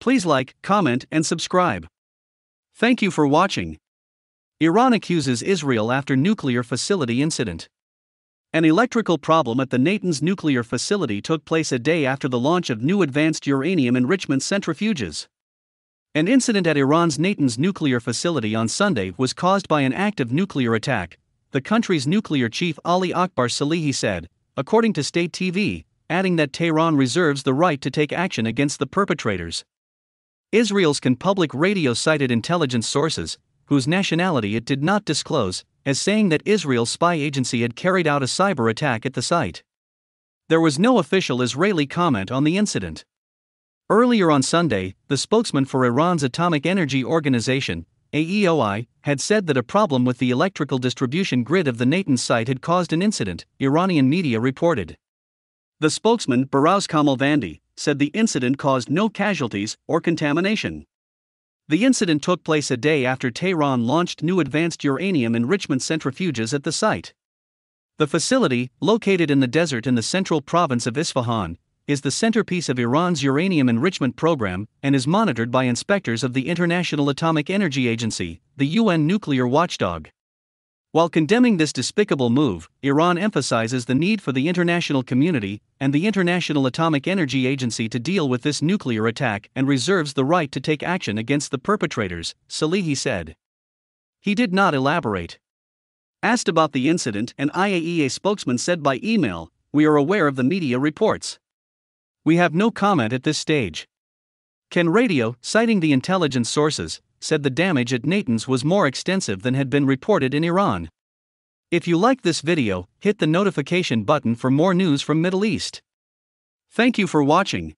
Please like, comment, and subscribe. Thank you for watching. Iran accuses Israel after nuclear facility incident. An electrical problem at the Natanz nuclear facility took place a day after the launch of new advanced uranium enrichment centrifuges. An incident at Iran's Natanz nuclear facility on Sunday was caused by an active nuclear attack, the country's nuclear chief Ali Akbar Salehi said, according to state TV, adding that Tehran reserves the right to take action against the perpetrators. Israel's Kan public radio cited intelligence sources, whose nationality it did not disclose, as saying that Israel's spy agency had carried out a cyber attack at the site. There was no official Israeli comment on the incident. Earlier on Sunday, the spokesman for Iran's Atomic Energy Organization, AEOI, had said that a problem with the electrical distribution grid of the Natanz site had caused an incident, Iranian media reported. The spokesman, Behrouz Kamalvandi, said the incident caused no casualties or contamination. The incident took place a day after Tehran launched new advanced uranium enrichment centrifuges at the site. The facility, located in the desert in the central province of Isfahan, is the centerpiece of Iran's uranium enrichment program and is monitored by inspectors of the International Atomic Energy Agency, the UN nuclear watchdog. While condemning this despicable move, Iran emphasizes the need for the international community and the International Atomic Energy Agency to deal with this nuclear attack and reserves the right to take action against the perpetrators, Salehi said. He did not elaborate. Asked about the incident, an IAEA spokesman said by email, We are aware of the media reports. We have no comment at this stage. Kan Radio, citing the intelligence sources, said the damage at Natanz was more extensive than had been reported in Iran. If you like this video, hit the notification button for more news from Middle East. Thank you for watching.